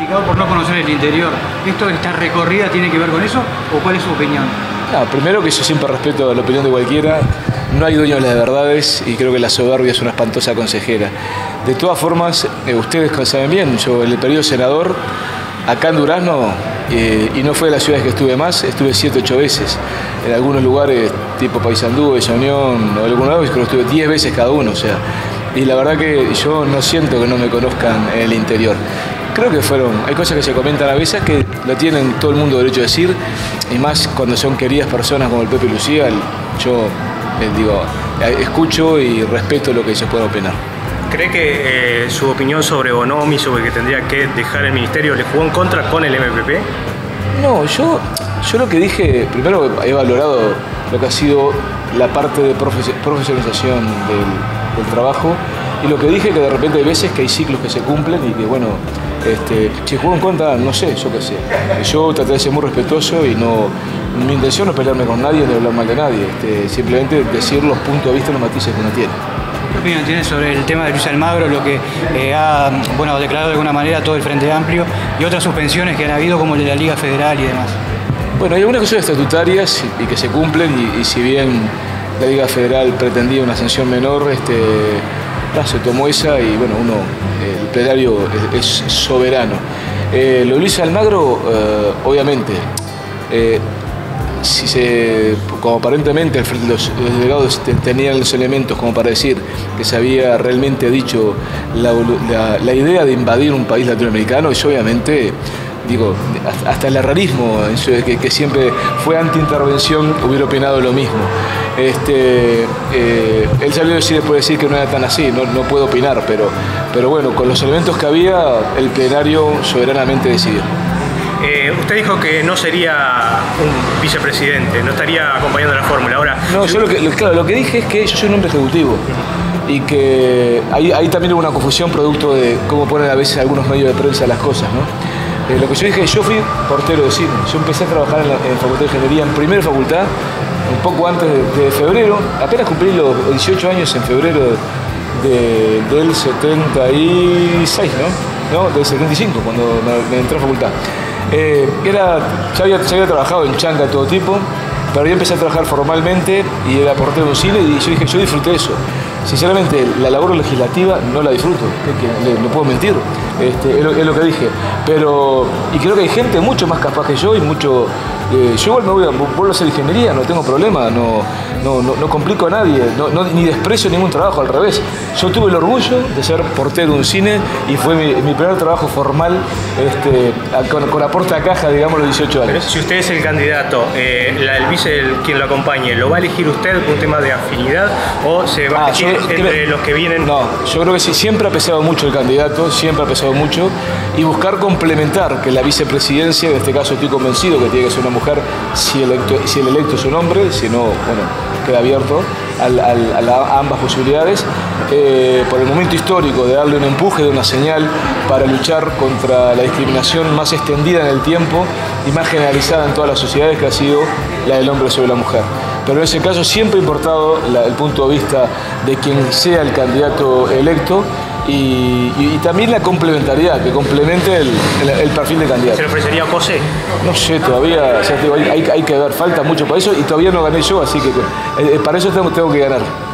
criticado por no conocer el interior. ¿Esto, esta recorrida tiene que ver con eso o cuál es su opinión? Primero que yo siempre respeto la opinión de cualquiera, no hay dueño de las verdades y creo que la soberbia es una espantosa consejera. De todas formas, eh, ustedes saben bien, yo en el periodo senador, acá en Durazno, eh, y no fue de las ciudades que estuve más, estuve 7, 8 veces. En algunos lugares tipo Paysandú, Bella Unión, o algunos lados, creo estuve 10 veces cada uno, o sea. Y la verdad que yo no siento que no me conozcan en el interior. Creo que fueron, hay cosas que se comentan a veces que lo tienen todo el mundo derecho a decir, y más cuando son queridas personas como el Pepe Lucía, yo eh, digo, eh, escucho y respeto lo que se puede opinar. ¿Cree que eh, su opinión sobre Bonomi, sobre que tendría que dejar el ministerio, le jugó en contra con el MPP? No, yo, yo lo que dije, primero he valorado lo que ha sido la parte de profesionalización del, del trabajo y lo que dije que de repente hay veces que hay ciclos que se cumplen y que bueno, este, si juego en contra, no sé, yo qué sé. Yo traté de ser muy respetuoso y no. Mi intención no es pelearme con nadie ni hablar mal de nadie, este, simplemente decir los puntos de vista y los matices que uno tiene. ¿Qué opinión tiene sobre el tema de Luis Almagro, lo que eh, ha bueno, declarado de alguna manera todo el Frente Amplio y otras suspensiones que han habido como el de la Liga Federal y demás? Bueno, hay algunas cosas estatutarias y, que se cumplen y, si bien la Liga Federal pretendía una sanción menor, este, se tomó esa y bueno, uno el plenario es, soberano. Eh, lo Luis Almagro, eh, obviamente, eh, si se, como aparentemente los, delegados tenían los elementos como para decir que se había realmente dicho la, idea de invadir un país latinoamericano, es obviamente digo, hasta el errarismo, que, que siempre fue anti-intervención, hubiera opinado lo mismo. Este, eh, él salió a decir después decir que no era tan así, no, no puedo opinar, pero, pero bueno, con los elementos que había, el plenario soberanamente decidió. Eh, usted dijo que no sería un vicepresidente, no estaría acompañando la fórmula. Ahora, no, yo lo que, claro, lo que dije es que yo soy un hombre ejecutivo y que ahí, ahí también hubo una confusión producto de cómo ponen a veces algunos medios de prensa las cosas, ¿no? Eh, lo que yo dije, yo fui portero de cine. Yo empecé a trabajar en la, Facultad de Ingeniería en primera facultad, un poco antes de, febrero. Apenas cumplí los 18 años en febrero del 76, ¿no? ¿no? Del 75, cuando me, entré a facultad. Eh, era, ya había, había trabajado en changa de todo tipo, pero yo empecé a trabajar formalmente y era portero de un cine y yo dije, yo disfruté eso. Sinceramente, la labor legislativa no la disfruto, no puedo mentir, este, es, lo, que dije. Pero, y creo que hay gente mucho más capaz que yo y mucho. Eh, yo igual me voy a, vuelvo a hacer ingeniería, no tengo problema, no, no, no, complico a nadie, ni desprecio ningún trabajo, al revés. Yo tuve el orgullo de ser portero de un cine y fue mi, primer trabajo formal este, con, aporte a caja, digamos, los 18 años. si usted es el candidato, eh, el vice quien lo acompañe, ¿lo va a elegir usted por un tema de afinidad o se va a ah, elegir entre los que vienen? No, yo creo que sí, siempre ha pesado mucho el candidato, siempre ha pesado mucho y buscar complementar que la vicepresidencia, en este caso estoy convencido que tiene que ser una mujer si, si el electo es un hombre, si no, bueno, queda abierto a, ambas posibilidades, eh, por el momento histórico de darle un empuje, de una señal para luchar contra la discriminación más extendida en el tiempo y más generalizada en todas las sociedades que ha sido la del hombre sobre la mujer. Pero en ese caso siempre ha importado el punto de vista de quien sea el candidato electo y, también la complementariedad, que complemente el, perfil de candidato. ¿Se le ofrecería a José? No sé, todavía hay, que ver, falta mucho para eso y todavía no gané yo, así que eh, para eso tengo, tengo que ganar.